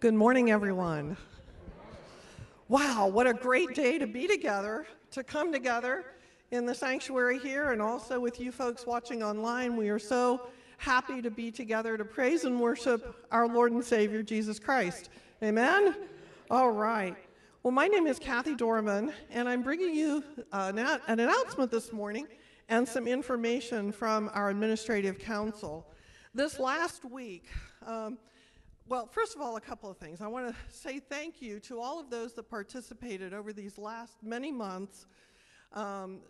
Good morning, everyone. Wow, what a great day to be together, to come together in the sanctuary here and also with you folks watching online. We are so happy to be together to praise and worship our Lord and Savior Jesus Christ. Amen? All right. Well, my name is Kathy Dorman, and I'm bringing you uh, an announcement this morning and some information from our administrative council. This last week, um, well, first of all, a couple of things. I want to say thank you to all of those that participated over these last many months um,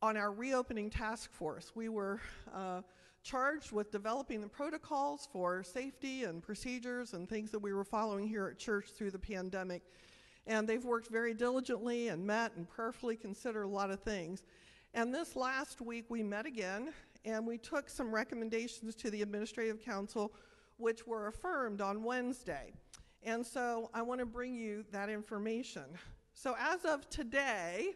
on our reopening task force. We were uh, charged with developing the protocols for safety and procedures and things that we were following here at church through the pandemic. And they've worked very diligently and met and prayerfully considered a lot of things. And this last week we met again and we took some recommendations to the Administrative Council which were affirmed on Wednesday. And so I want to bring you that information. So as of today,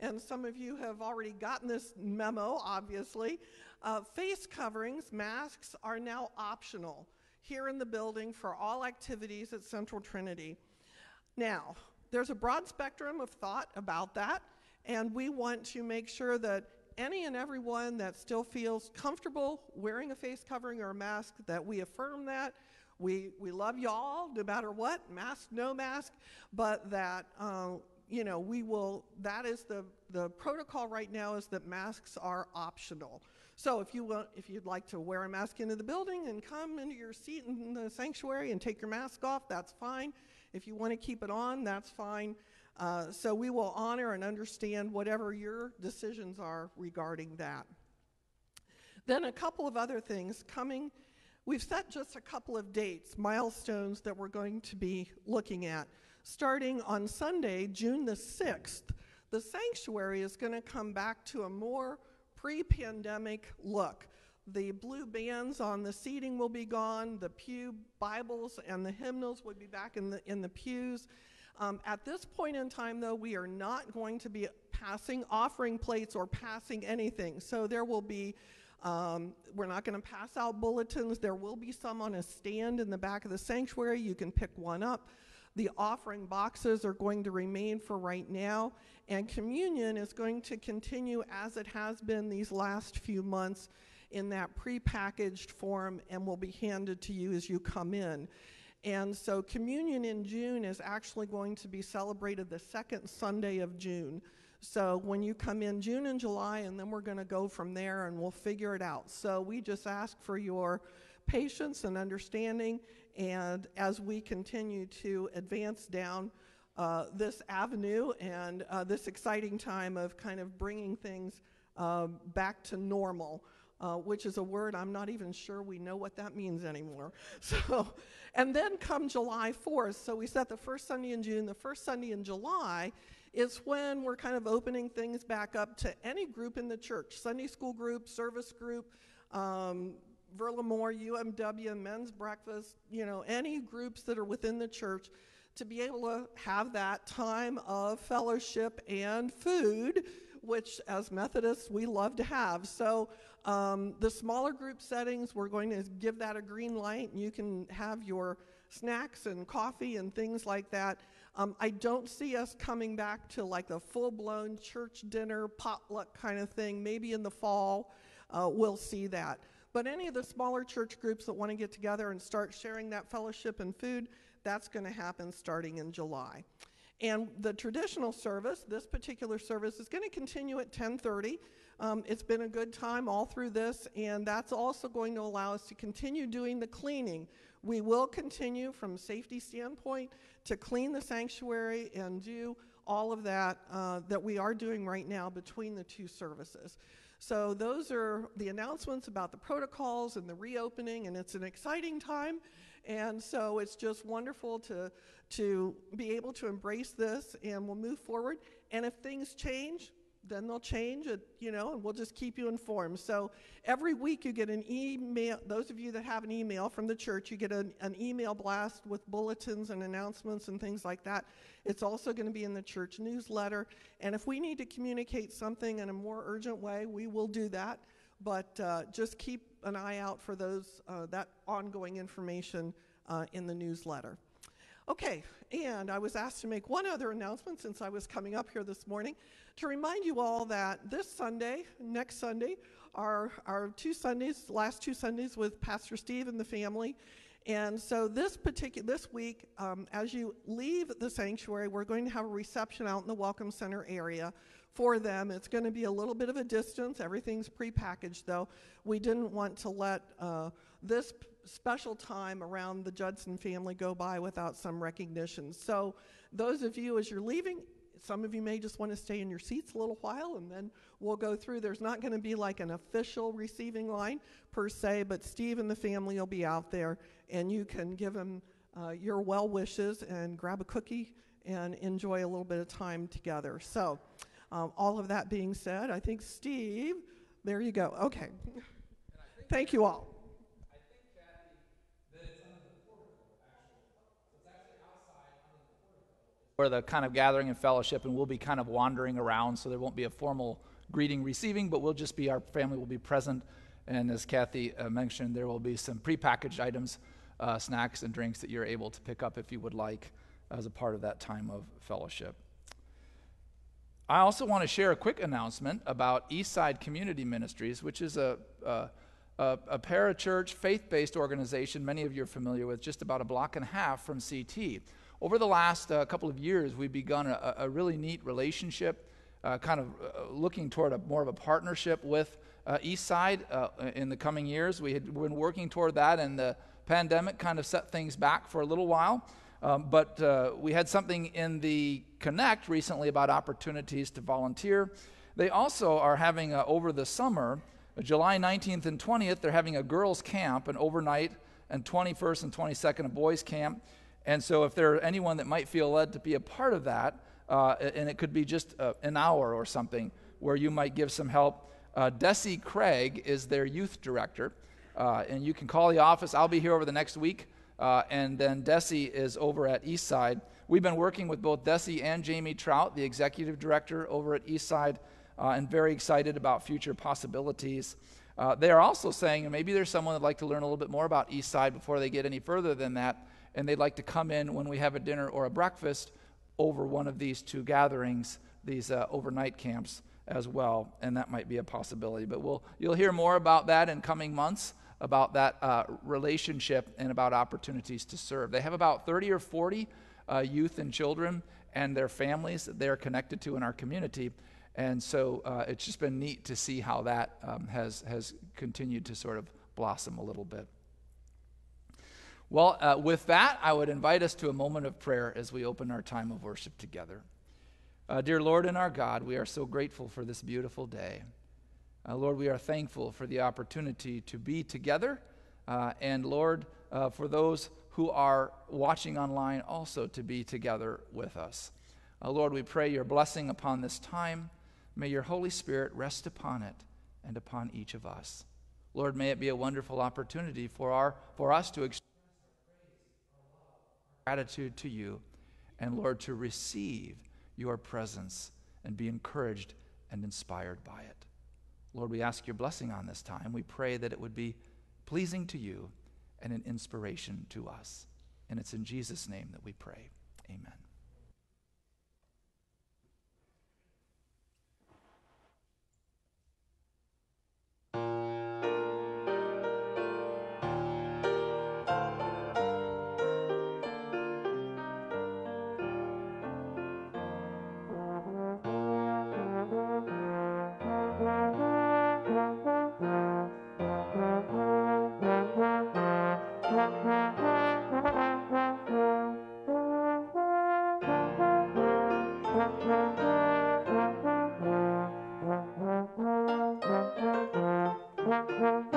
and some of you have already gotten this memo, obviously, uh, face coverings, masks, are now optional here in the building for all activities at Central Trinity. Now, there's a broad spectrum of thought about that, and we want to make sure that any and everyone that still feels comfortable wearing a face covering or a mask, that we affirm that. We, we love y'all no matter what, mask, no mask, but that, uh, you know, we will, that is the, the protocol right now is that masks are optional. So if you want, if you'd like to wear a mask into the building and come into your seat in the sanctuary and take your mask off, that's fine. If you want to keep it on, that's fine. Uh, so we will honor and understand whatever your decisions are regarding that. Then a couple of other things coming. We've set just a couple of dates, milestones that we're going to be looking at. Starting on Sunday, June the 6th, the sanctuary is going to come back to a more pre pandemic look. The blue bands on the seating will be gone, the pew Bibles and the hymnals will be back in the, in the pews. Um, at this point in time, though, we are not going to be passing offering plates or passing anything. So there will be, um, we're not going to pass out bulletins. There will be some on a stand in the back of the sanctuary. You can pick one up. The offering boxes are going to remain for right now, and communion is going to continue as it has been these last few months in that prepackaged form and will be handed to you as you come in. And so communion in June is actually going to be celebrated the second Sunday of June. So when you come in June and July, and then we're going to go from there and we'll figure it out. So we just ask for your patience and understanding. And as we continue to advance down uh, this avenue and uh, this exciting time of kind of bringing things uh, back to normal uh, which is a word I'm not even sure we know what that means anymore. So, and then come July 4th, so we set the first Sunday in June. The first Sunday in July is when we're kind of opening things back up to any group in the church Sunday school group, service group, um, Verlamore, UMW, men's breakfast, you know, any groups that are within the church to be able to have that time of fellowship and food, which as Methodists we love to have. So um, the smaller group settings, we're going to give that a green light, and you can have your snacks and coffee and things like that. Um, I don't see us coming back to like the full blown church dinner potluck kind of thing. Maybe in the fall, uh, we'll see that. But any of the smaller church groups that want to get together and start sharing that fellowship and food, that's going to happen starting in July. And the traditional service, this particular service, is going to continue at 1030. Um, it's been a good time all through this, and that's also going to allow us to continue doing the cleaning. We will continue from safety standpoint to clean the sanctuary and do all of that uh, that we are doing right now between the two services. So those are the announcements about the protocols and the reopening, and it's an exciting time. And so it's just wonderful to, to be able to embrace this, and we'll move forward. And if things change, then they'll change it, you know, and we'll just keep you informed. So every week you get an email, those of you that have an email from the church, you get an, an email blast with bulletins and announcements and things like that. It's also going to be in the church newsletter. And if we need to communicate something in a more urgent way, we will do that. But uh, just keep an eye out for those, uh, that ongoing information uh, in the newsletter. Okay, and I was asked to make one other announcement since I was coming up here this morning to remind you all that this Sunday, next Sunday, are our two Sundays, last two Sundays with Pastor Steve and the family. And so this particular this week, um, as you leave the sanctuary, we're going to have a reception out in the Welcome Center area for them. It's going to be a little bit of a distance. Everything's prepackaged, though. We didn't want to let uh, this special time around the Judson family go by without some recognition. So, those of you, as you're leaving, some of you may just want to stay in your seats a little while and then we'll go through. There's not going to be like an official receiving line per se, but Steve and the family will be out there and you can give them uh, your well wishes and grab a cookie and enjoy a little bit of time together. So, um, all of that being said, I think Steve, there you go. Okay. Thank you all. the kind of gathering and fellowship, and we'll be kind of wandering around, so there won't be a formal greeting receiving, but we'll just be, our family will be present. And as Kathy uh, mentioned, there will be some prepackaged items, uh, snacks and drinks that you're able to pick up if you would like as a part of that time of fellowship. I also want to share a quick announcement about Eastside Community Ministries, which is a, a, a, a parachurch, faith based organization many of you are familiar with, just about a block and a half from CT. Over the last uh, couple of years, we've begun a, a really neat relationship, uh, kind of uh, looking toward a, more of a partnership with uh, Eastside uh, in the coming years. We had been working toward that, and the pandemic kind of set things back for a little while. Um, but uh, we had something in the Connect recently about opportunities to volunteer. They also are having, over the summer, July 19th and 20th, they're having a girls' camp, an overnight, and 21st and 22nd, a boys' camp. And so, if there's anyone that might feel led to be a part of that, uh, and it could be just uh, an hour or something where you might give some help, uh, Desi Craig is their youth director. Uh, and you can call the office. I'll be here over the next week. Uh, and then Desi is over at Eastside. We've been working with both Desi and Jamie Trout, the executive director over at Eastside, uh, and very excited about future possibilities. Uh, they are also saying, and maybe there's someone that'd like to learn a little bit more about Eastside before they get any further than that and they'd like to come in when we have a dinner or a breakfast over one of these two gatherings, these uh, overnight camps as well, and that might be a possibility. But we'll, you'll hear more about that in coming months, about that uh, relationship and about opportunities to serve. They have about 30 or 40 uh, youth and children and their families that they're connected to in our community. And so uh, it's just been neat to see how that um, has, has continued to sort of blossom a little bit. Well, uh, with that, I would invite us to a moment of prayer as we open our time of worship together. Uh, dear Lord and our God, we are so grateful for this beautiful day. Uh, Lord, we are thankful for the opportunity to be together. Uh, and Lord, uh, for those who are watching online also to be together with us. Uh, Lord, we pray your blessing upon this time. May your Holy Spirit rest upon it and upon each of us. Lord, may it be a wonderful opportunity for, our, for us to experience gratitude to you, and Lord, to receive your presence and be encouraged and inspired by it. Lord, we ask your blessing on this time. We pray that it would be pleasing to you and an inspiration to us. And it's in Jesus' name that we pray. Amen. Mm-hmm.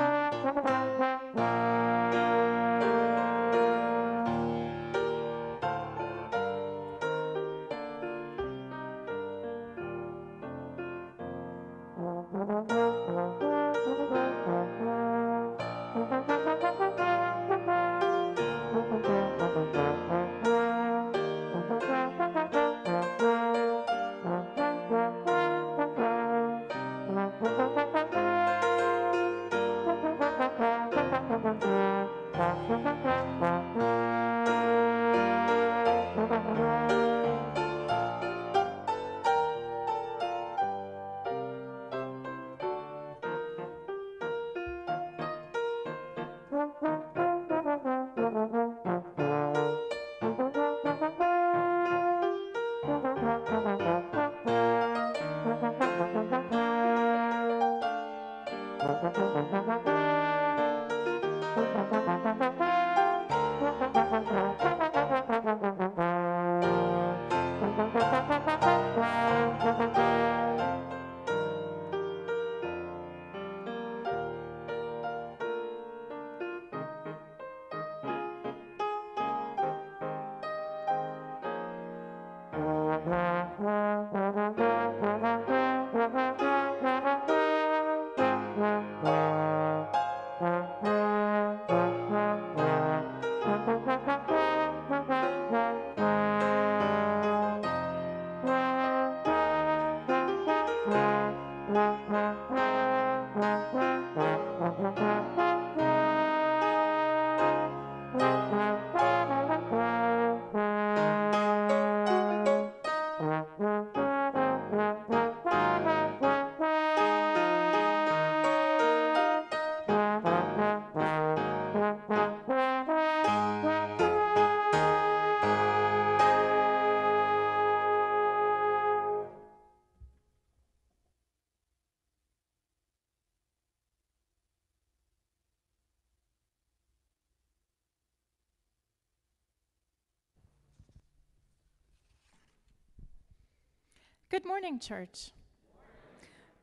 Morning, church.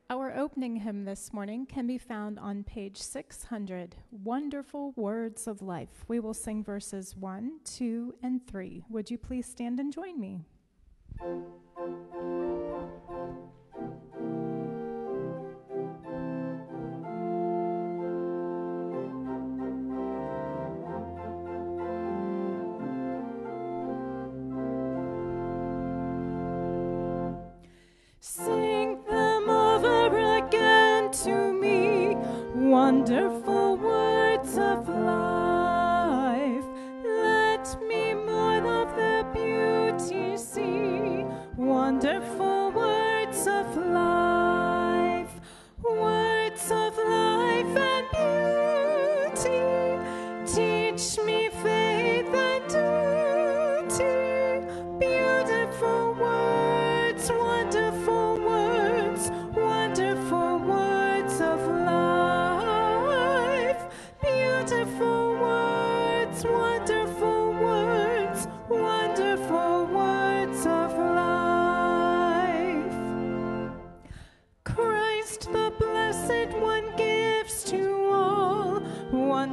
Our opening hymn this morning can be found on page 600 Wonderful Words of Life. We will sing verses 1, 2, and 3. Would you please stand and join me?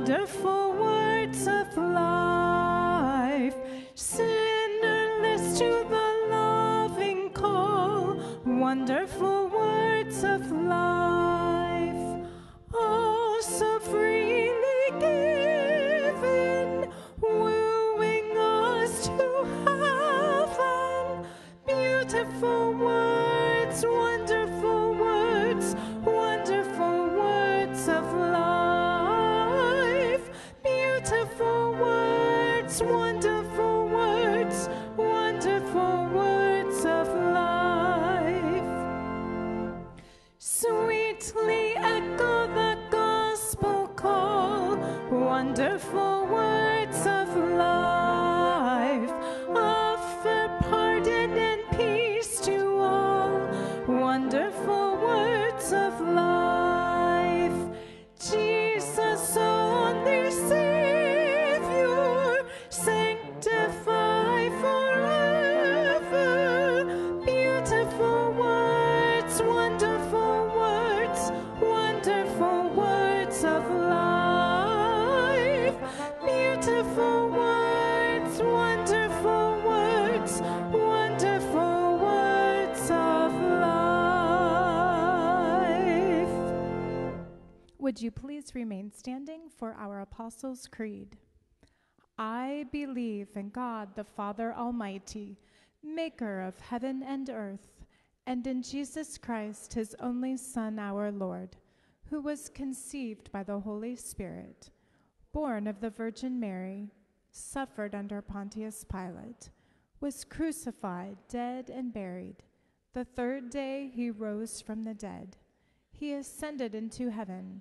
wonderful words of love. Would you please remain standing for our Apostles' Creed? I believe in God the Father Almighty, maker of heaven and earth, and in Jesus Christ, his only Son, our Lord, who was conceived by the Holy Spirit born of the Virgin Mary, suffered under Pontius Pilate, was crucified, dead, and buried. The third day he rose from the dead. He ascended into heaven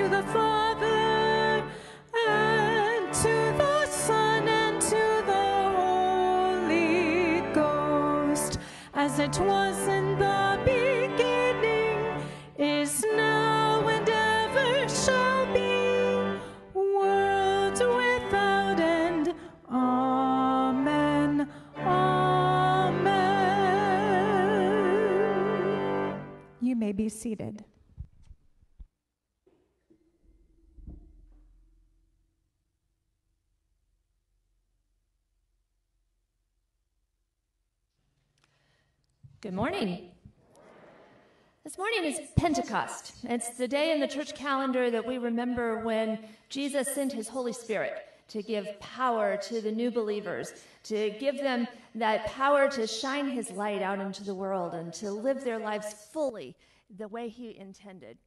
To the Father, and to the Son, and to the Holy Ghost, as it was in the beginning, is now, and ever shall be, world without end. Amen. Amen. You may be seated. Good morning. This morning is Pentecost. It's the day in the church calendar that we remember when Jesus sent his Holy Spirit to give power to the new believers, to give them that power to shine his light out into the world and to live their lives fully the way he intended.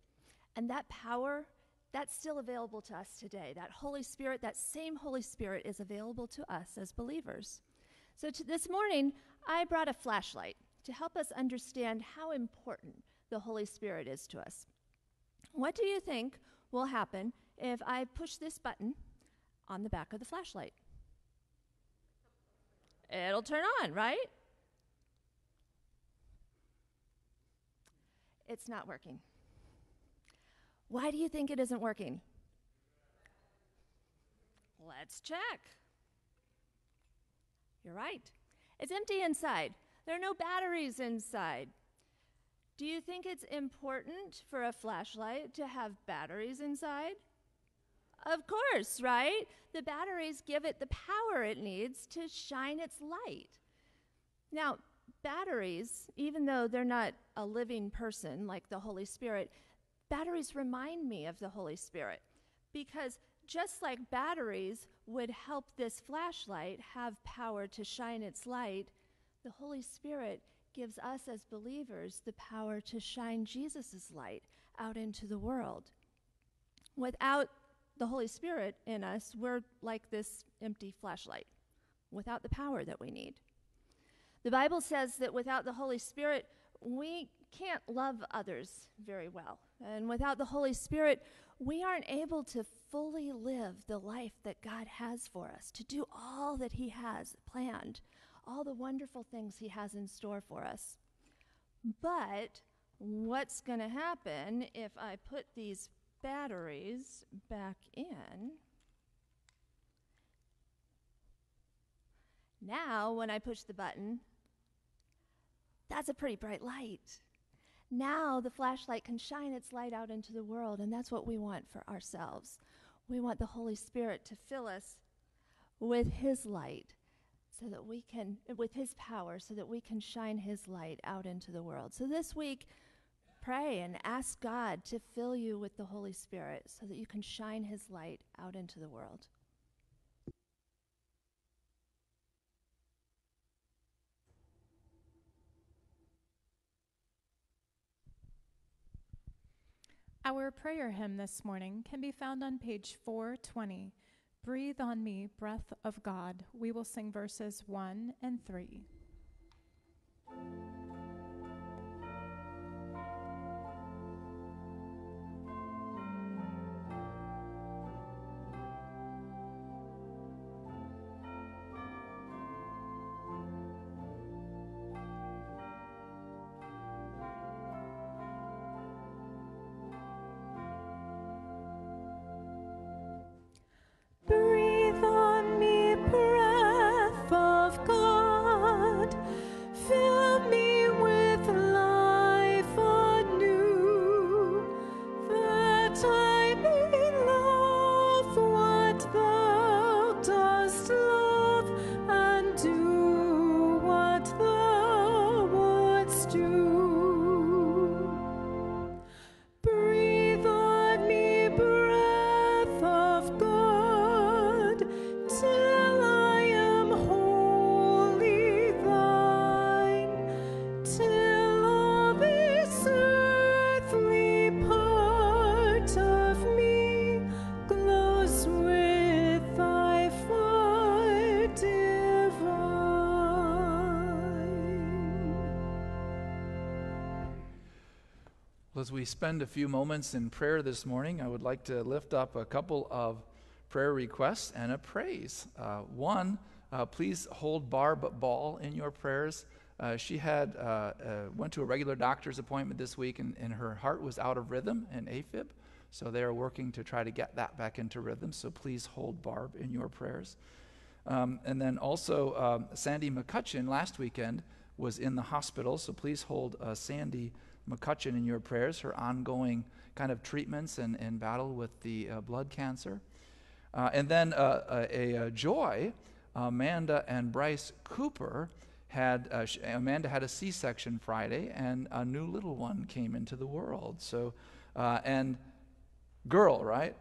And that power, that's still available to us today. That Holy Spirit, that same Holy Spirit is available to us as believers. So this morning, I brought a flashlight to help us understand how important the Holy Spirit is to us. What do you think will happen if I push this button on the back of the flashlight? It'll turn on, right? It's not working. Why do you think it isn't working? Let's check. You're right. It's empty inside. There are no batteries inside. Do you think it's important for a flashlight to have batteries inside? Of course, right? The batteries give it the power it needs to shine its light. Now, batteries, even though they're not a living person like the Holy Spirit, batteries remind me of the Holy Spirit because just like batteries would help this flashlight have power to shine its light, the Holy Spirit gives us as believers the power to shine Jesus' light out into the world. Without the Holy Spirit in us, we're like this empty flashlight without the power that we need. The Bible says that without the Holy Spirit, we can't love others very well. And without the Holy Spirit, we aren't able to fully live the life that God has for us, to do all that He has planned all the wonderful things He has in store for us. But what's going to happen if I put these batteries back in? Now, when I push the button, that's a pretty bright light. Now the flashlight can shine its light out into the world, and that's what we want for ourselves. We want the Holy Spirit to fill us with His light so that we can, with His power, so that we can shine His light out into the world. So this week, pray and ask God to fill you with the Holy Spirit so that you can shine His light out into the world. Our prayer hymn this morning can be found on page 420. Breathe on me, breath of God. We will sing verses 1 and 3. We spend a few moments in prayer this morning, I would like to lift up a couple of prayer requests and a praise. Uh, one, uh, please hold Barb Ball in your prayers. Uh, she had uh, uh, went to a regular doctor's appointment this week, and, and her heart was out of rhythm and AFib. So they are working to try to get that back into rhythm. So please hold Barb in your prayers. Um, and then also, um, Sandy McCutcheon last weekend was in the hospital. So please hold uh, Sandy McCutcheon in your prayers, her ongoing kind of treatments and, and battle with the uh, blood cancer. Uh, and then uh, a, a, joy, Amanda and Bryce Cooper had, uh, Amanda had a C section Friday, and a new little one came into the world. So, uh, and girl, right?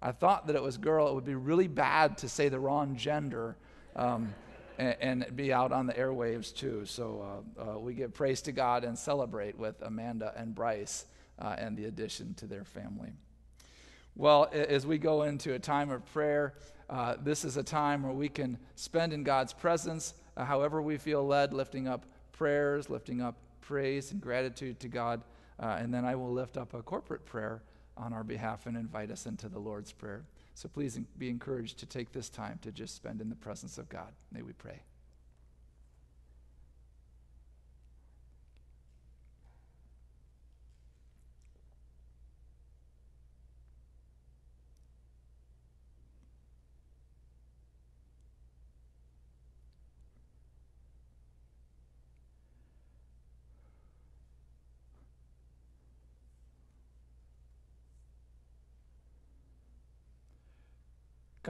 I thought that it was girl. It would be really bad to say the wrong gender. Um, and, and, be out on the airwaves too. So uh, uh, we give praise to God and celebrate with Amanda and Bryce uh, and the addition to their family. Well, as we go into a time of prayer, uh, this is a time where we can spend in God's presence uh, however we feel led, lifting up prayers, lifting up praise and gratitude to God. And then I will lift up a corporate prayer on our behalf and invite us into the Lord's Prayer. So please be encouraged to take this time to just spend in the presence of God. May we pray.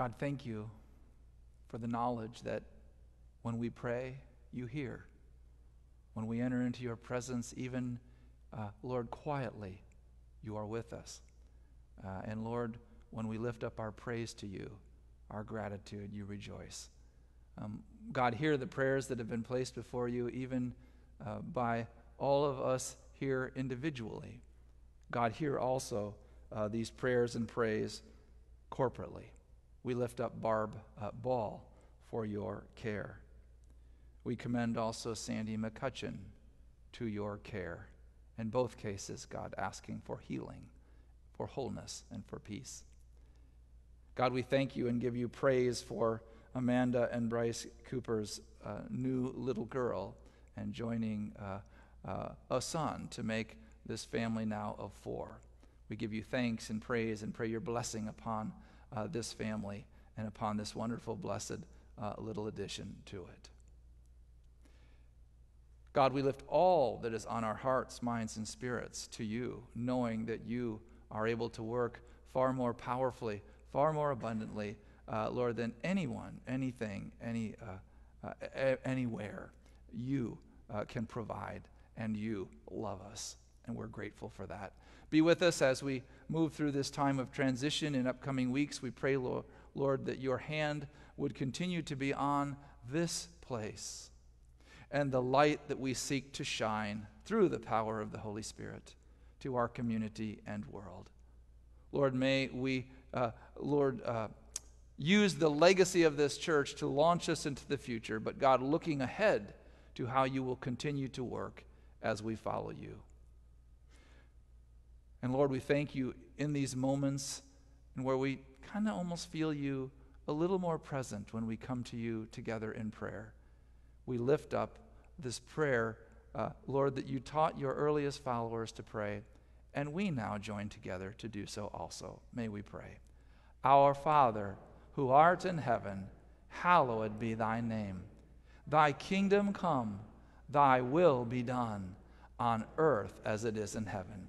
God, thank you for the knowledge that when we pray, you hear. When we enter into your presence, even, uh, Lord, quietly, you are with us. Uh, and Lord, when we lift up our praise to you, our gratitude, you rejoice. Um, God, hear the prayers that have been placed before you, even uh, by all of us here individually. God, hear also uh, these prayers and praise corporately we lift up Barb uh, Ball for your care. We commend also Sandy McCutcheon to your care. In both cases, God, asking for healing, for wholeness, and for peace. God, we thank you and give you praise for Amanda and Bryce Cooper's uh, new little girl and joining uh, uh, a son to make this family now of four. We give you thanks and praise and pray your blessing upon uh, this family and upon this wonderful, blessed uh, little addition to it. God, we lift all that is on our hearts, minds, and spirits to you, knowing that you are able to work far more powerfully, far more abundantly, uh, Lord, than anyone, anything, any, uh, uh, anywhere. You uh, can provide, and you love us, and we're grateful for that. Be with us as we move through this time of transition in upcoming weeks. We pray, Lord, Lord, that your hand would continue to be on this place and the light that we seek to shine through the power of the Holy Spirit to our community and world. Lord, may we, uh, Lord, uh, use the legacy of this church to launch us into the future, but God, looking ahead to how you will continue to work as we follow you. And Lord, we thank you in these moments and where we kind of almost feel you a little more present when we come to you together in prayer. We lift up this prayer, uh, Lord, that you taught your earliest followers to pray, and we now join together to do so also. May we pray. Our Father, who art in heaven, hallowed be thy name. Thy kingdom come, thy will be done, on earth as it is in heaven.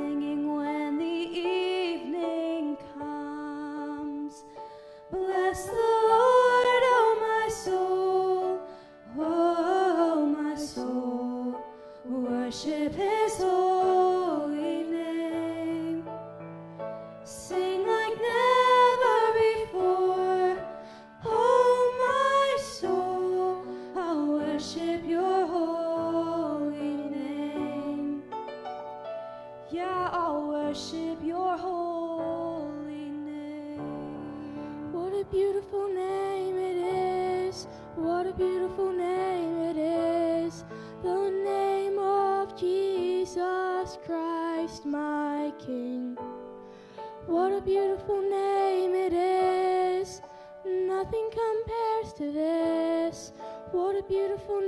beautiful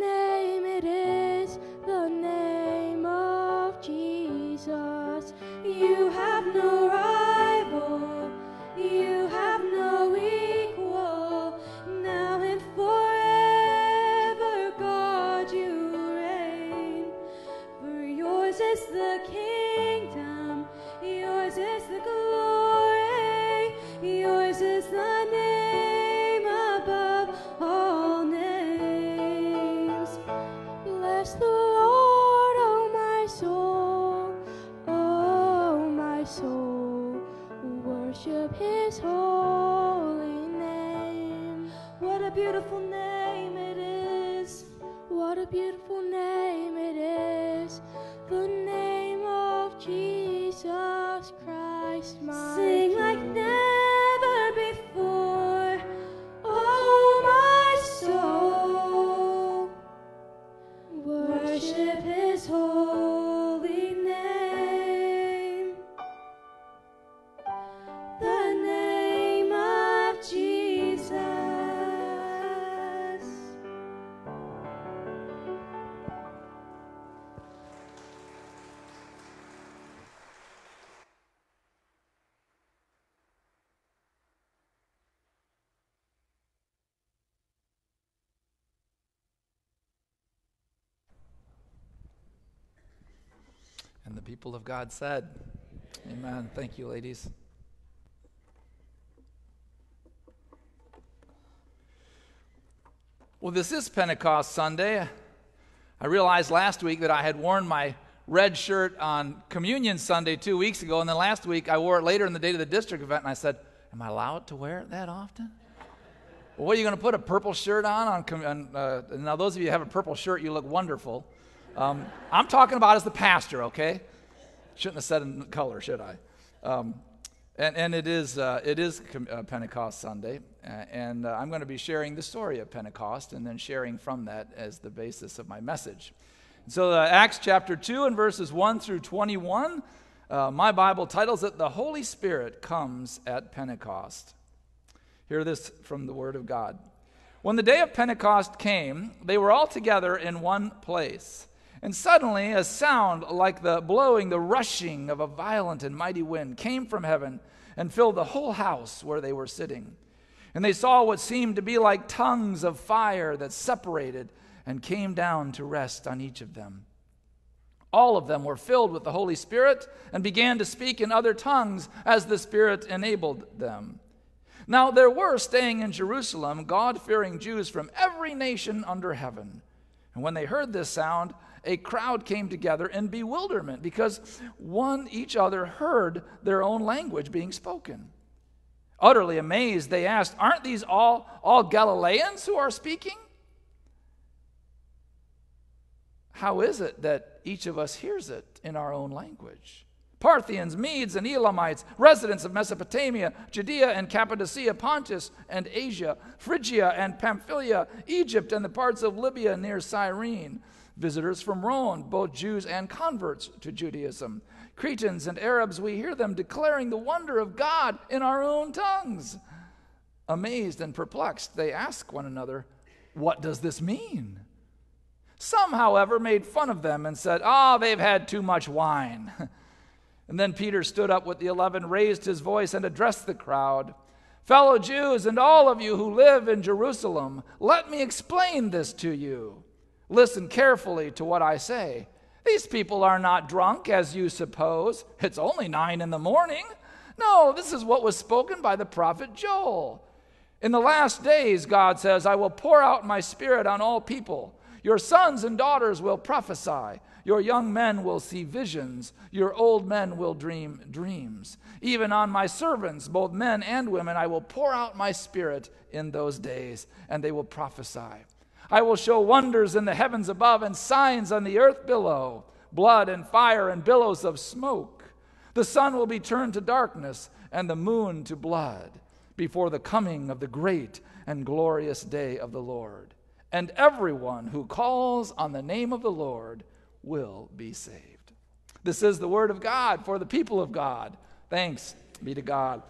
the people of God said, Amen. Thank you, ladies. Well, this is Pentecost Sunday. I realized last week that I had worn my red shirt on Communion Sunday two weeks ago, and then last week I wore it later in the day to the district event, and I said, Am I allowed to wear it that often? Well, what are you going to put a purple shirt on? on, on uh, now, those of you who have a purple shirt, you look wonderful. Um, I'm talking about as the pastor, okay? Shouldn't have said in color, should I? Um, and, and it is, uh, it is uh, Pentecost Sunday, uh, and uh, I'm going to be sharing the story of Pentecost and then sharing from that as the basis of my message. So, uh, Acts chapter 2 and verses 1 through 21, uh, my Bible titles it The Holy Spirit Comes at Pentecost. Hear this from the Word of God. When the day of Pentecost came, they were all together in one place. And suddenly, a sound like the blowing, the rushing of a violent and mighty wind came from heaven and filled the whole house where they were sitting. And they saw what seemed to be like tongues of fire that separated and came down to rest on each of them. All of them were filled with the Holy Spirit and began to speak in other tongues as the Spirit enabled them. Now there were staying in Jerusalem God fearing Jews from every nation under heaven. And when they heard this sound, a crowd came together in bewilderment because one each other heard their own language being spoken. Utterly amazed, they asked, Aren't these all, all Galileans who are speaking? How is it that each of us hears it in our own language? Parthians, Medes, and Elamites, residents of Mesopotamia, Judea and Cappadocia, Pontus and Asia, Phrygia and Pamphylia, Egypt and the parts of Libya near Cyrene, visitors from Rome, both Jews and converts to Judaism, Cretans and Arabs, we hear them declaring the wonder of God in our own tongues. Amazed and perplexed, they ask one another, What does this mean? Some, however, made fun of them and said, Ah, oh, they've had too much wine. and then Peter stood up with the eleven, raised his voice, and addressed the crowd. Fellow Jews, and all of you who live in Jerusalem, let me explain this to you. Listen carefully to what I say. These people are not drunk, as you suppose. It's only nine in the morning. No, this is what was spoken by the prophet Joel. In the last days, God says, I will pour out my spirit on all people. Your sons and daughters will prophesy. Your young men will see visions. Your old men will dream dreams. Even on my servants, both men and women, I will pour out my spirit in those days, and they will prophesy. I will show wonders in the heavens above and signs on the earth below blood and fire and billows of smoke. The sun will be turned to darkness and the moon to blood before the coming of the great and glorious day of the Lord. And everyone who calls on the name of the Lord will be saved. This is the word of God for the people of God. Thanks be to God.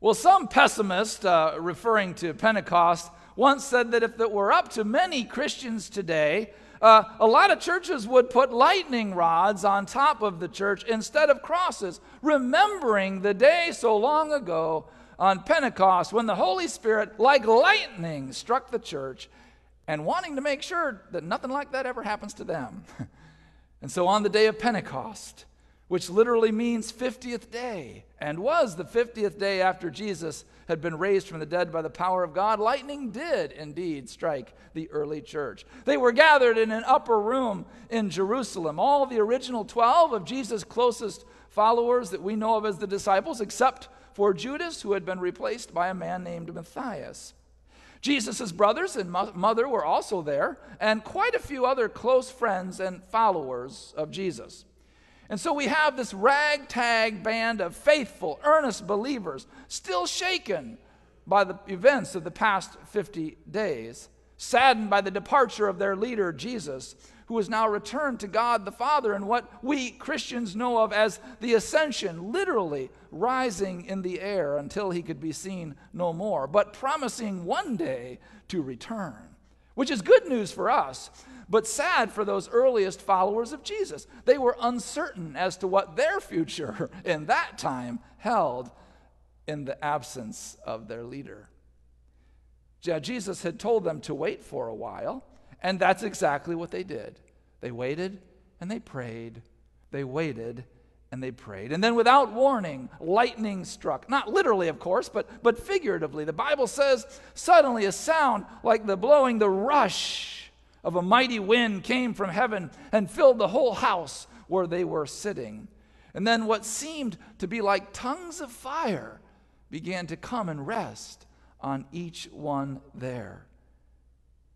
Well, some pessimist, uh, referring to Pentecost, once said that if it were up to many Christians today, uh, a lot of churches would put lightning rods on top of the church instead of crosses, remembering the day so long ago on Pentecost when the Holy Spirit, like lightning, struck the church and wanting to make sure that nothing like that ever happens to them. and so on the day of Pentecost, which literally means 50th day, and was the 50th day after Jesus had been raised from the dead by the power of God, lightning did indeed strike the early church. They were gathered in an upper room in Jerusalem. All the original 12 of Jesus' closest followers that we know of as the disciples, except for Judas, who had been replaced by a man named Matthias. Jesus' brothers and mother were also there, and quite a few other close friends and followers of Jesus. And so we have this ragtag band of faithful, earnest believers, still shaken by the events of the past 50 days, saddened by the departure of their leader, Jesus, who has now returned to God the Father in what we Christians know of as the ascension, literally rising in the air until he could be seen no more, but promising one day to return, which is good news for us but sad for those earliest followers of Jesus. They were uncertain as to what their future in that time held in the absence of their leader. Jesus had told them to wait for a while, and that's exactly what they did. They waited and they prayed. They waited and they prayed. And then, without warning, lightning struck. Not literally, of course, but, but figuratively. The Bible says, suddenly a sound like the blowing, the rush of a mighty wind came from heaven and filled the whole house where they were sitting. And then what seemed to be like tongues of fire began to come and rest on each one there.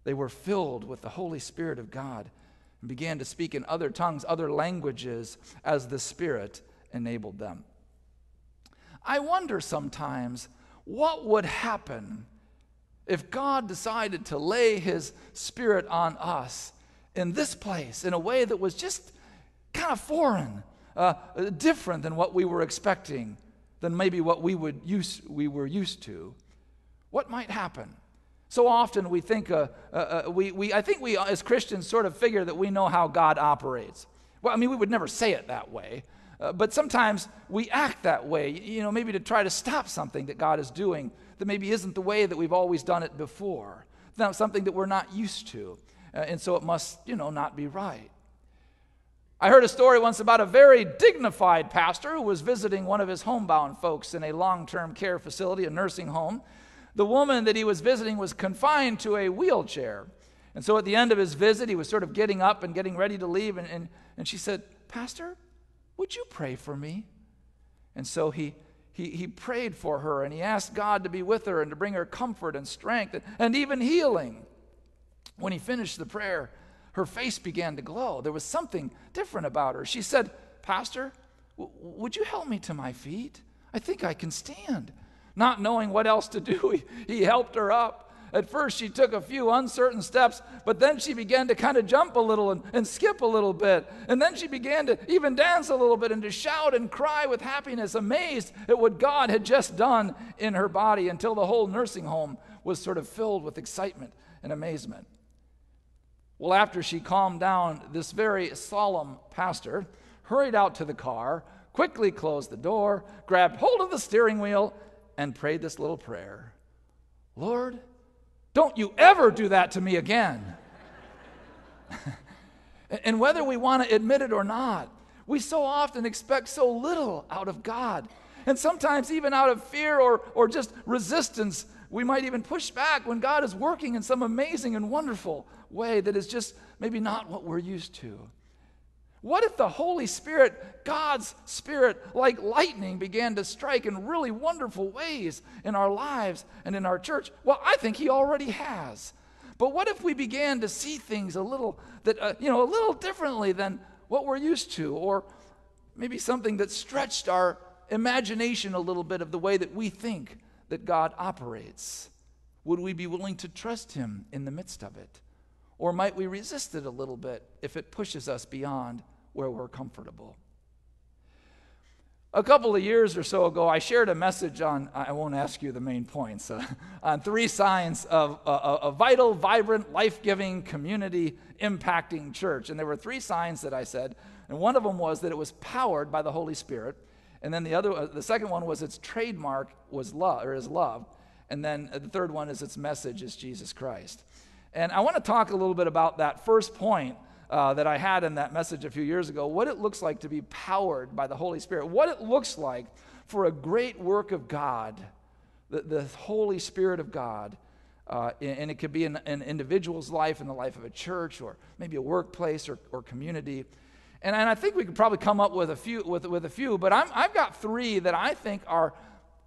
They were filled with the Holy Spirit of God and began to speak in other tongues, other languages, as the Spirit enabled them. I wonder sometimes what would happen if God decided to lay his spirit on us in this place in a way that was just kind of foreign, uh, different than what we were expecting, than maybe what we, would use, we were used to, what might happen? So often we think, uh, uh, uh we, we, I think we as Christians sort of figure that we know how God operates. Well, I mean, we would never say it that way. Uh, but sometimes we act that way, you know, maybe to try to stop something that God is doing that maybe isn't the way that we've always done it before. Something that we're not used to. Uh, and so it must, you know, not be right. I heard a story once about a very dignified pastor who was visiting one of his homebound folks in a long term care facility, a nursing home. The woman that he was visiting was confined to a wheelchair. And so at the end of his visit, he was sort of getting up and getting ready to leave. And, and, and she said, Pastor, would you pray for me? And so he he, he prayed for her and he asked God to be with her and to bring her comfort and strength and, and even healing. When he finished the prayer, her face began to glow. There was something different about her. She said, Pastor, w- would you help me to my feet? I think I can stand. Not knowing what else to do, he, he helped her up. At first, she took a few uncertain steps, but then she began to kind of jump a little and, and skip a little bit. And then she began to even dance a little bit and to shout and cry with happiness, amazed at what God had just done in her body until the whole nursing home was sort of filled with excitement and amazement. Well, after she calmed down, this very solemn pastor hurried out to the car, quickly closed the door, grabbed hold of the steering wheel, and prayed this little prayer Lord, don't you ever do that to me again. and whether we want to admit it or not, we so often expect so little out of God. And sometimes, even out of fear or, or just resistance, we might even push back when God is working in some amazing and wonderful way that is just maybe not what we're used to. What if the Holy Spirit, God's Spirit, like lightning, began to strike in really wonderful ways in our lives and in our church? Well, I think He already has. But what if we began to see things a little that uh, you know a little differently than what we're used to, or maybe something that stretched our imagination a little bit of the way that we think that God operates? Would we be willing to trust Him in the midst of it? Or might we resist it a little bit if it pushes us beyond where we're comfortable? A couple of years or so ago, I shared a message on, I won't ask you the main points, uh, on three signs of uh, a vital, vibrant, life giving, community impacting church. And there were three signs that I said. And one of them was that it was powered by the Holy Spirit. And then the other, uh, the second one was its trademark was love, or is love. And then the third one is its message is Jesus Christ. And I want to talk a little bit about that first point uh, that I had in that message a few years ago what it looks like to be powered by the Holy Spirit, what it looks like for a great work of God, the, the Holy Spirit of God. Uh, and it could be in an individual's life, in the life of a church, or maybe a workplace or, or community. And, and I think we could probably come up with a few, with, with a few but I'm, I've got three that I think are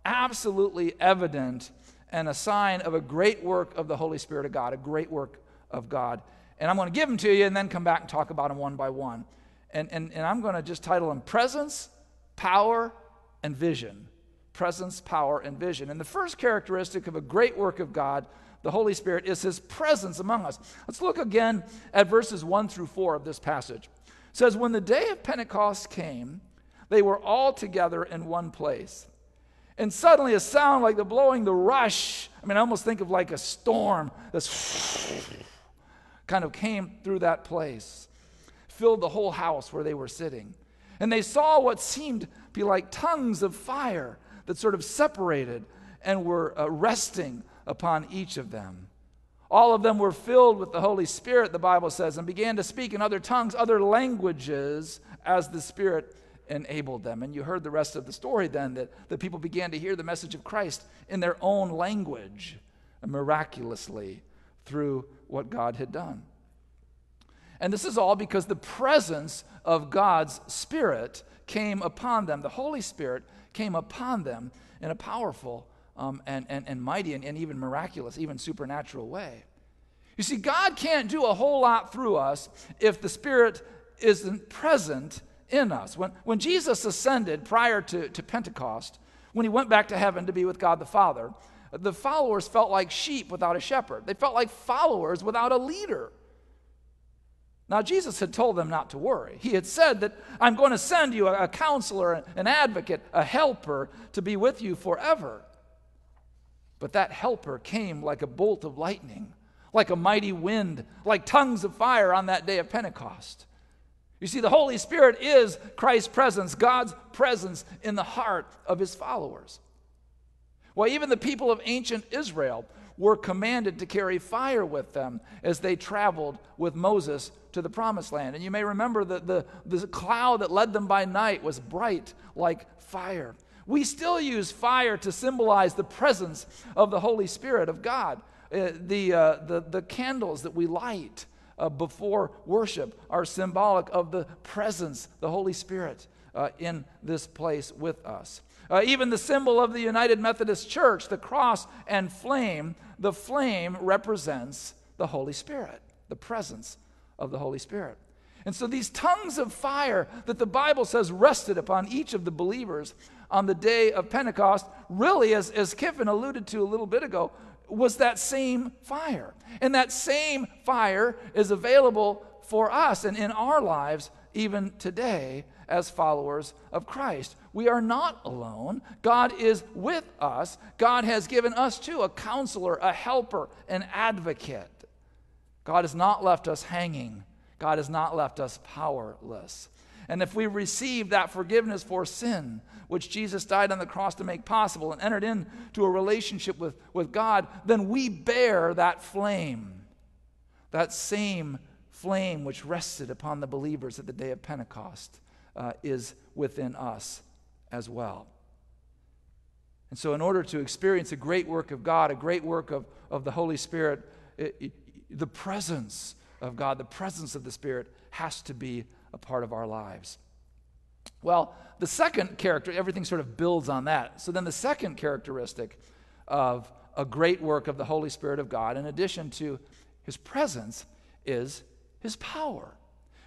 absolutely evident and a sign of a great work of the Holy Spirit of God, a great work of God. And I'm going to give them to you and then come back and talk about them one by one. And, and, and I'm going to just title them Presence, Power, and Vision. Presence, Power, and Vision. And the first characteristic of a great work of God, the Holy Spirit, is his presence among us. Let's look again at verses 1 through 4 of this passage. It says, When the day of Pentecost came, they were all together in one place. And suddenly a sound like the blowing the rush. I mean, I almost think of like a storm that's kind of came through that place, filled the whole house where they were sitting. And they saw what seemed to be like tongues of fire that sort of separated and were uh, resting upon each of them. All of them were filled with the Holy Spirit, the Bible says, and began to speak in other tongues, other languages, as the Spirit enabled them. And you heard the rest of the story then that the people began to hear the message of Christ in their own language miraculously through what God had done. And this is all because the presence of God's Spirit came upon them. The Holy Spirit came upon them in a powerful um, and, and, and mighty and, and even miraculous, even supernatural way. You see, God can't do a whole lot through us if the Spirit isn't present in us. When, when Jesus ascended prior to, to Pentecost, when he went back to heaven to be with God the Father, the followers felt like sheep without a shepherd. They felt like followers without a leader. Now, Jesus had told them not to worry. He had said that I'm going to send you a, a counselor, an advocate, a helper to be with you forever. But that helper came like a bolt of lightning, like a mighty wind, like tongues of fire on that day of Pentecost. You see, the Holy Spirit is Christ's presence, God's presence in the heart of his followers. Well, even the people of ancient Israel were commanded to carry fire with them as they traveled with Moses to the promised land. And you may remember that the, the cloud that led them by night was bright like fire. We still use fire to symbolize the presence of the Holy Spirit of God. Uh, the, uh, the, the candles that we light uh, before worship are symbolic of the presence, the Holy Spirit, uh, in this place with us. Uh, even the symbol of the United Methodist Church, the cross and flame, the flame represents the Holy Spirit, the presence of the Holy Spirit. And so these tongues of fire that the Bible says rested upon each of the believers on the day of Pentecost, really, as, as Kiffin alluded to a little bit ago, was that same fire. And that same fire is available for us and in our lives even today as followers of Christ. We are not alone. God is with us. God has given us too a counselor, a helper, an advocate. God has not left us hanging. God has not left us powerless. And if we receive that forgiveness for sin, which Jesus died on the cross to make possible and entered into a relationship with, with God, then we bear that flame, that same flame which rested upon the believers at the day of Pentecost uh, is within us as well. And so, in order to experience a great work of God, a great work of, of the Holy Spirit, it, it, the presence of God, the presence of the Spirit has to be a part of our lives. Well, the second character, everything sort of builds on that. So then the second characteristic of a great work of the Holy Spirit of God, in addition to his presence, is his power.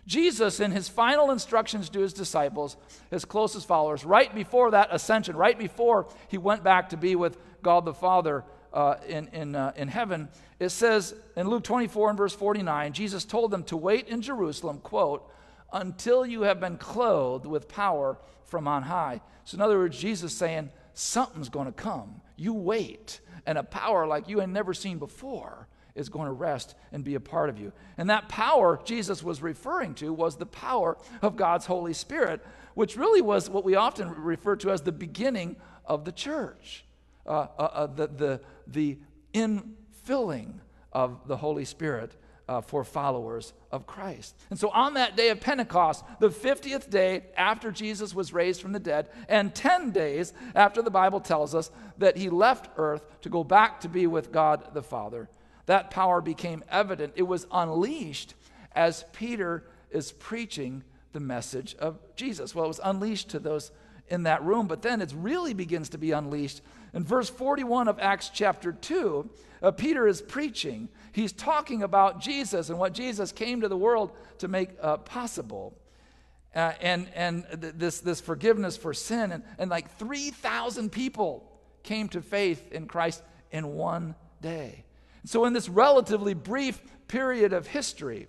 Jesus, in his final instructions to his disciples, his closest followers, right before that ascension, right before he went back to be with God the Father uh, in, in, uh, in heaven, it says in Luke 24 and verse 49, Jesus told them to wait in Jerusalem, quote, until you have been clothed with power from on high. So, in other words, Jesus saying, something's going to come. You wait, and a power like you had never seen before is going to rest and be a part of you. And that power Jesus was referring to was the power of God's Holy Spirit, which really was what we often refer to as the beginning of the church, uh, uh, uh, the, the, the infilling of the Holy Spirit uh, for followers of Christ. And so on that day of Pentecost, the 50th day after Jesus was raised from the dead, and 10 days after the Bible tells us that he left earth to go back to be with God the Father, that power became evident. It was unleashed as Peter is preaching the message of Jesus. Well, it was unleashed to those in that room, but then it really begins to be unleashed. In verse 41 of Acts chapter 2, uh, Peter is preaching. He's talking about Jesus and what Jesus came to the world to make uh, possible. Uh, and and th- this, this forgiveness for sin. And, and like 3,000 people came to faith in Christ in one day. So, in this relatively brief period of history,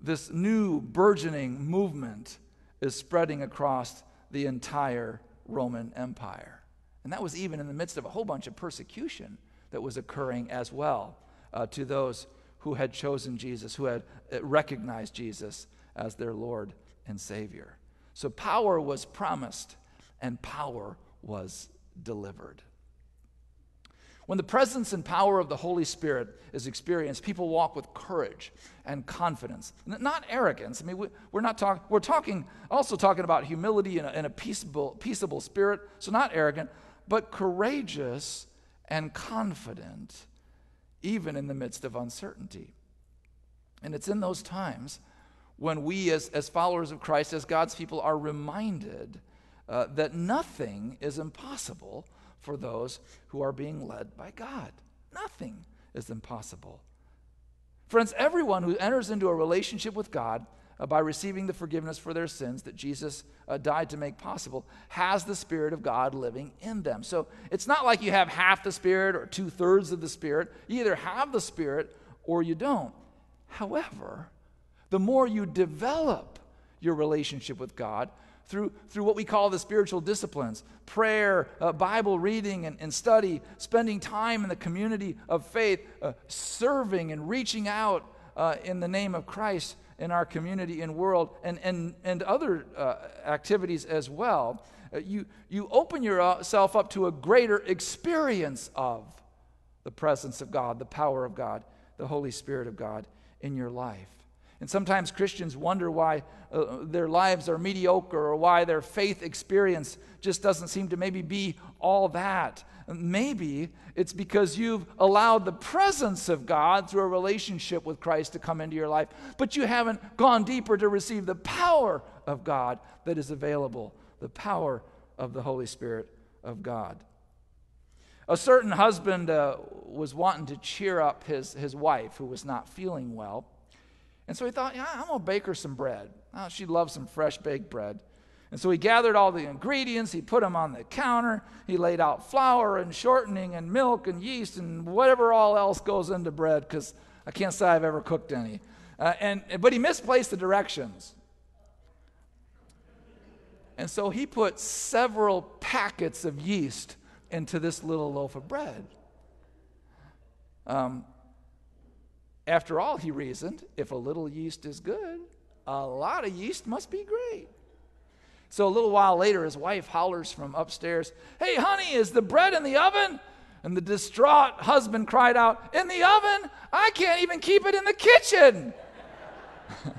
this new burgeoning movement is spreading across the entire Roman Empire. And that was even in the midst of a whole bunch of persecution that was occurring as well uh, to those who had chosen Jesus, who had uh, recognized Jesus as their Lord and Savior. So power was promised and power was delivered. When the presence and power of the Holy Spirit is experienced, people walk with courage and confidence, not arrogance. I mean, we, are not talking, we're talking, also talking about humility and a, and a peaceable, peaceable spirit, so not arrogant, but courageous and confident, even in the midst of uncertainty. And it's in those times when we, as, as followers of Christ, as God's people, are reminded uh, that nothing is impossible for those who are being led by God. Nothing is impossible. Friends, everyone who enters into a relationship with God uh, by receiving the forgiveness for their sins that Jesus uh, died to make possible has the Spirit of God living in them. So it's not like you have half the Spirit or two thirds of the Spirit. You either have the Spirit or you don't. However, the more you develop your relationship with God, through, through what we call the spiritual disciplines prayer, uh, Bible reading and, and, study, spending time in the community of faith, uh, serving and reaching out uh, in the name of Christ in our community and world, and, and, and other uh, activities as well. Uh, you, you open yourself up to a greater experience of the presence of God, the power of God, the Holy Spirit of God in your life. And sometimes Christians wonder why uh, their lives are mediocre or why their faith experience just doesn't seem to maybe be all that. Maybe it's because you've allowed the presence of God through a relationship with Christ to come into your life, but you haven't gone deeper to receive the power of God that is available, the power of the Holy Spirit of God. A certain husband uh, was wanting to cheer up his, his wife who was not feeling well. And so he thought, yeah, I'm going to bake her some bread. Oh, she loves some fresh baked bread. And so he gathered all the ingredients, he put them on the counter, he laid out flour and shortening and milk and yeast and whatever all else goes into bread, because I can't say I've ever cooked any. Uh, and, but he misplaced the directions. And so he put several packets of yeast into this little loaf of bread. Um, after all, he reasoned, if a little yeast is good, a lot of yeast must be great. So a little while later, his wife hollers from upstairs, Hey, honey, is the bread in the oven? And the distraught husband cried out, In the oven? I can't even keep it in the kitchen.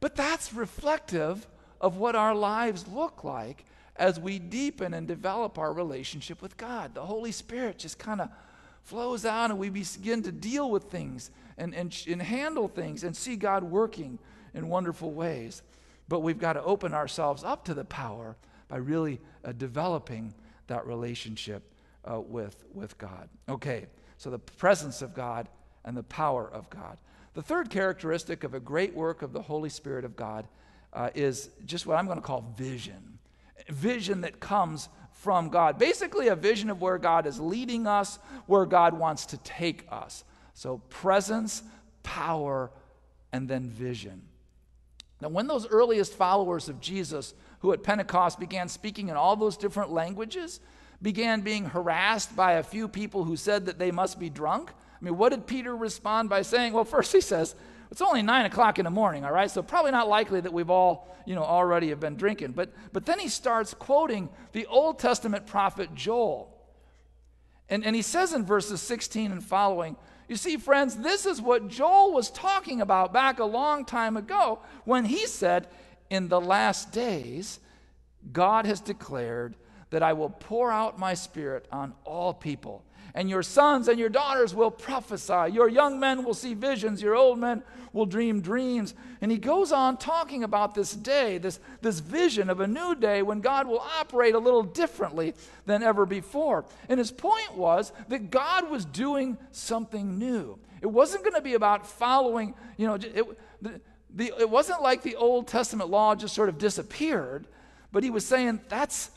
but that's reflective of what our lives look like as we deepen and develop our relationship with God. The Holy Spirit just kind of flows out and we begin to deal with things and, and, and handle things and see God working in wonderful ways. But we've got to open ourselves up to the power by really uh, developing that relationship uh, with, with God. Okay, so the presence of God and the power of God. The third characteristic of a great work of the Holy Spirit of God uh, is just what I'm going to call vision. Vision that comes from God. Basically, a vision of where God is leading us, where God wants to take us. So, presence, power, and then vision. Now, when those earliest followers of Jesus, who at Pentecost began speaking in all those different languages, began being harassed by a few people who said that they must be drunk, I mean, what did Peter respond by saying? Well, first he says, it's only nine o'clock in the morning, all right? So probably not likely that we've all, you know, already have been drinking. But, but then he starts quoting the Old Testament prophet Joel. And, and he says in verses 16 and following, you see, friends, this is what Joel was talking about back a long time ago when he said, In the last days, God has declared that I will pour out my spirit on all people and your sons and your daughters will prophesy. Your young men will see visions. Your old men will dream dreams. And he goes on talking about this day, this, this vision of a new day when God will operate a little differently than ever before. And his point was that God was doing something new. It wasn't going to be about following, you know, it, the, the, it wasn't like the Old Testament law just sort of disappeared, but he was saying, that's,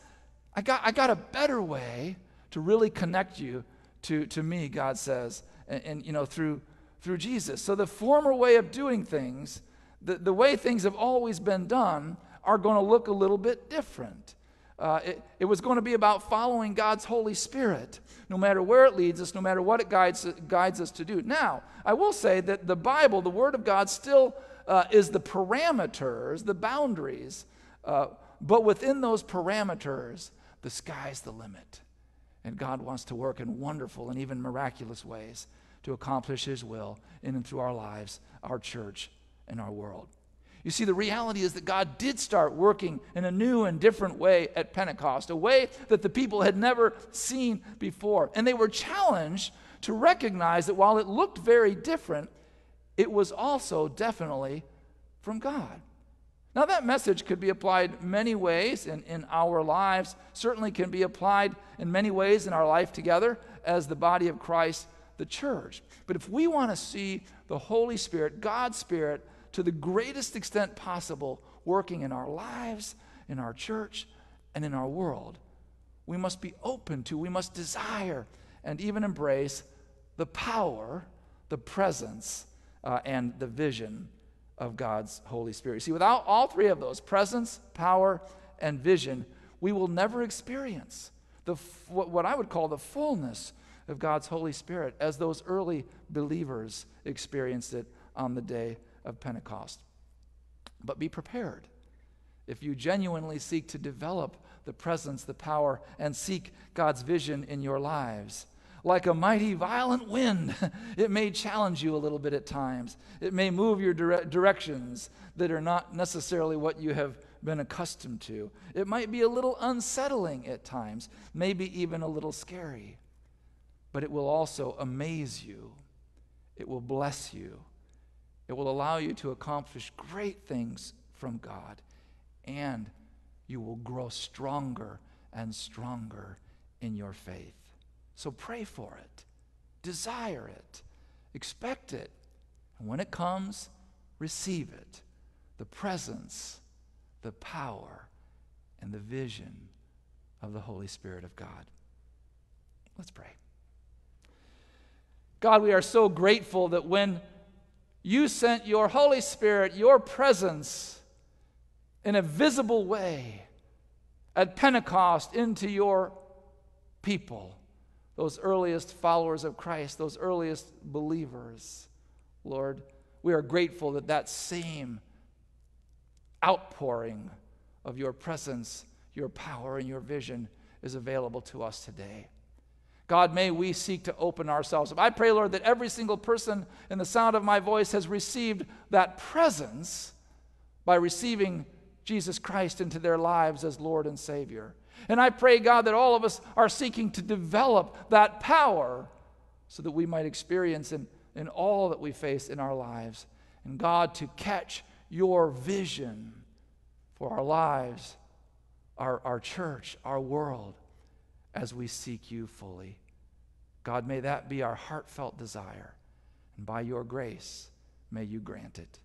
I got, I got a better way to really connect you to, to me, God says, and, and, you know, through, through Jesus. So the former way of doing things, the, the way things have always been done, are going to look a little bit different. Uh, it, it, was going to be about following God's Holy Spirit, no matter where it leads us, no matter what it guides, guides us to do. Now, I will say that the Bible, the Word of God, still uh, is the parameters, the boundaries, uh, but within those parameters, the sky's the limit. And God wants to work in wonderful and even miraculous ways to accomplish His will in and through our lives, our church, and our world. You see, the reality is that God did start working in a new and different way at Pentecost, a way that the people had never seen before. And they were challenged to recognize that while it looked very different, it was also definitely from God. Now, that message could be applied many ways in, in our lives, certainly can be applied in many ways in our life together as the body of Christ, the church. But if we want to see the Holy Spirit, God's Spirit, to the greatest extent possible working in our lives, in our church, and in our world, we must be open to, we must desire, and even embrace the power, the presence, uh, and the vision of God's Holy Spirit. See, without all three of those presence, power, and vision, we will never experience the, what I would call the fullness of God's Holy Spirit as those early believers experienced it on the day of Pentecost. But be prepared. If you genuinely seek to develop the presence, the power, and seek God's vision in your lives, like a mighty violent wind. it may challenge you a little bit at times. It may move your dire- directions that are not necessarily what you have been accustomed to. It might be a little unsettling at times, maybe even a little scary. But it will also amaze you, it will bless you, it will allow you to accomplish great things from God, and you will grow stronger and stronger in your faith. So pray for it, desire it, expect it. And when it comes, receive it the presence, the power and the vision of the Holy Spirit of God. Let's pray. God, we are so grateful that when you sent your Holy Spirit, your presence, in a visible way at Pentecost into your people, those earliest followers of Christ, those earliest believers, Lord, we are grateful that that same outpouring of your presence, your power, and your vision is available to us today. God, may we seek to open ourselves up. I pray, Lord, that every single person in the sound of my voice has received that presence by receiving Jesus Christ into their lives as Lord and Savior. And I pray, God, that all of us are seeking to develop that power so that we might experience in, in all that we face in our lives. And God, to catch your vision for our lives, our, our church, our world, as we seek you fully. God, may that be our heartfelt desire. And by your grace, may you grant it.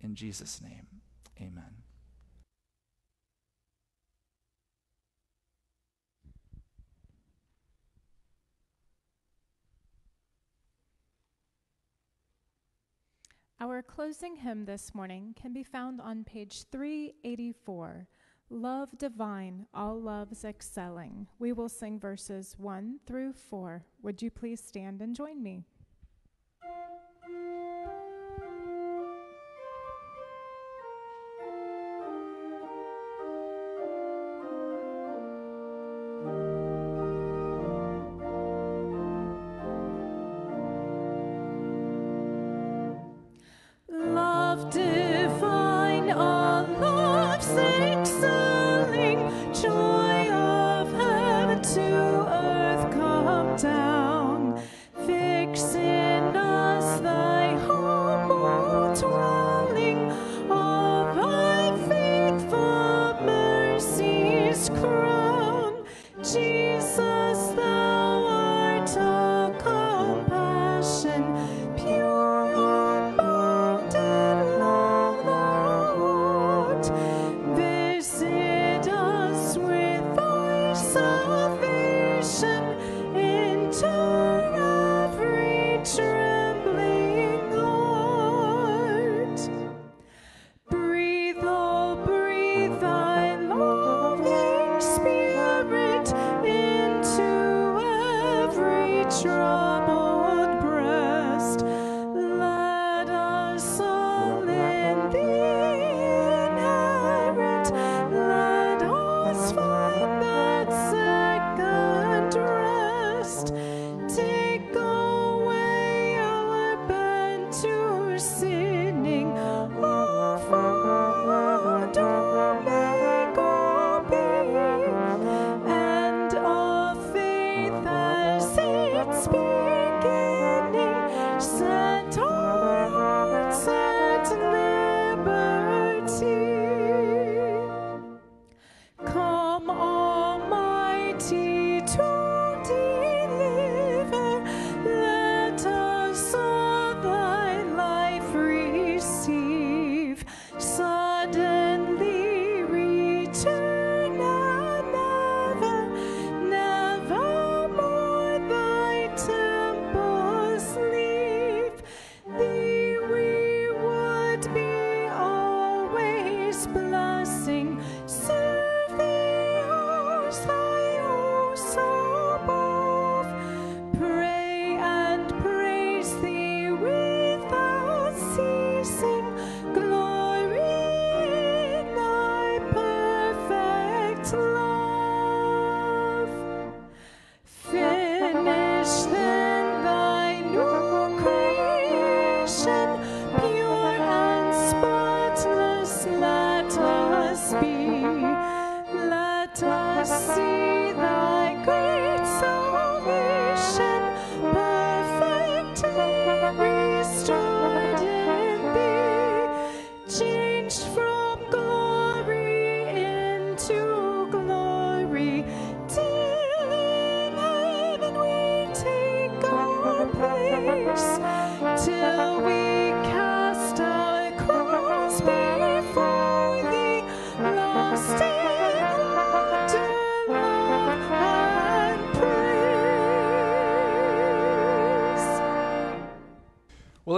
In Jesus' name, amen. Our closing hymn this morning can be found on page 384. Love divine, all loves excelling. We will sing verses 1 through 4. Would you please stand and join me?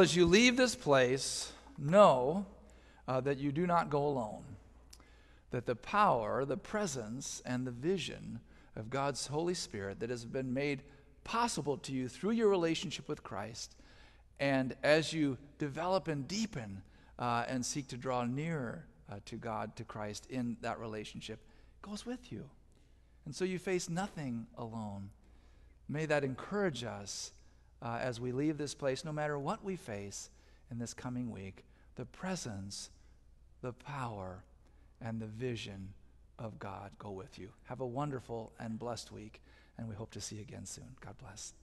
As you leave this place, know uh, that you do not go alone, that the power, the presence, and the vision of God's Holy Spirit that has been made possible to you through your relationship with Christ, and as you develop and deepen uh, and seek to draw nearer uh, to God, to Christ in that relationship, goes with you. And so you face nothing alone. May that encourage us uh, as we leave this place, no matter what we face in this coming week, the presence, the power, and the vision of God go with you. Have a wonderful and blessed week, and we hope to see you again soon. God bless.